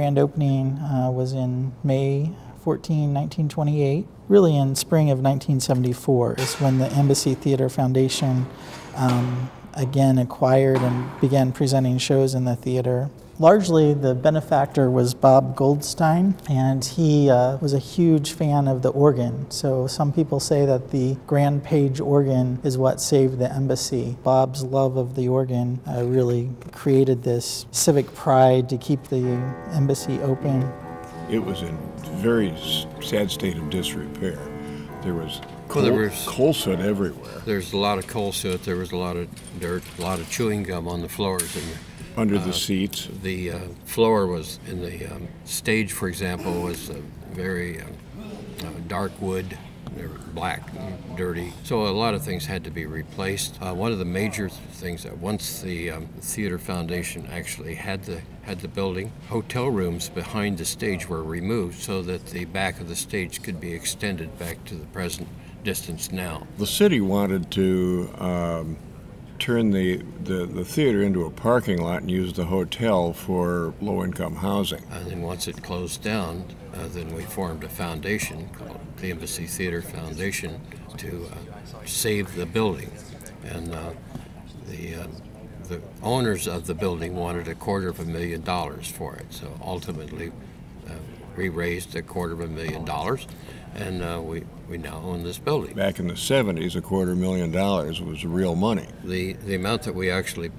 Grand opening uh, was in May 14, 1928. Really, in spring of 1974 is when the Embassy Theater Foundation um, again acquired and began presenting shows in the theater. Largely, the benefactor was Bob Goldstein, and he uh, was a huge fan of the organ. So, some people say that the Grand Page organ is what saved the embassy. Bob's love of the organ uh, really created this civic pride to keep the embassy open. It was in very sad state of disrepair. There was well, there was coal soot everywhere. There's a lot of coal soot. There was a lot of dirt, a lot of chewing gum on the floors and under uh, the seats. The uh, floor was in the um, stage, for example, was very uh, uh, dark wood. They were black, dirty. So a lot of things had to be replaced. Uh, one of the major things that once the um, theater foundation actually had the had the building, hotel rooms behind the stage were removed so that the back of the stage could be extended back to the present distance now. The city wanted to um, turn the, the, the, theater into a parking lot and use the hotel for low income housing. And then once it closed down, uh, then we formed a foundation called the Embassy Theater Foundation to uh, save the building. And uh, the, uh, the owners of the building wanted a quarter of a million dollars for it. So ultimately, we raised a quarter of a million dollars and uh, we, we now own this building. Back in the 70s, a quarter million dollars was real money. The, the amount that we actually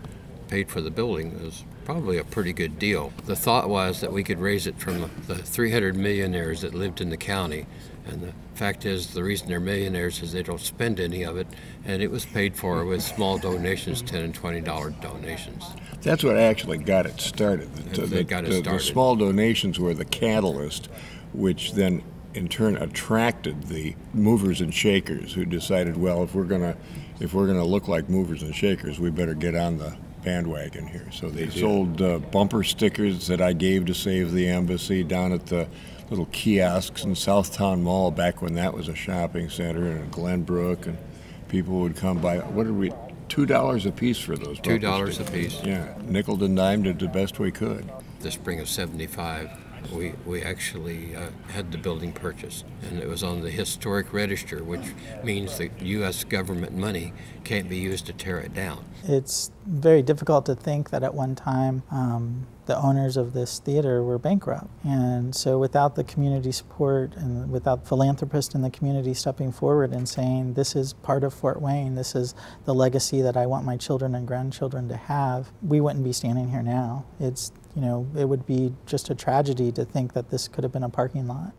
paid for the building was probably a pretty good deal. The thought was that we could raise it from the 300 millionaires that lived in the county. And the fact is, the reason they're millionaires is they don't spend any of it, and it was paid for with small donations, ten and twenty dollar donations. That's what actually got it started. The, the, got it started. the small donations were the catalyst, which then in turn attracted the movers and shakers who decided, well, if we're gonna if we're gonna look like movers and shakers, we better get on the bandwagon here. So they yeah. sold uh, bumper stickers that I gave to save the embassy down at the little kiosks in Southtown Mall back when that was a shopping center in Glenbrook, and people would come by. What did we? Two dollars a piece for those. Two dollars a piece. Yeah, nickel and dime did the best we could. The spring of '75 we, we actually uh, had the building purchased, and it was on the historic register, which means that U.S. government money can't be used to tear it down. It's very difficult to think that at one time um, the owners of this theater were bankrupt. And so, without the community support and without philanthropists in the community stepping forward and saying, This is part of Fort Wayne, this is the legacy that I want my children and grandchildren to have, we wouldn't be standing here now. It's you know, it would be just a tragedy to think that this could have been a parking lot.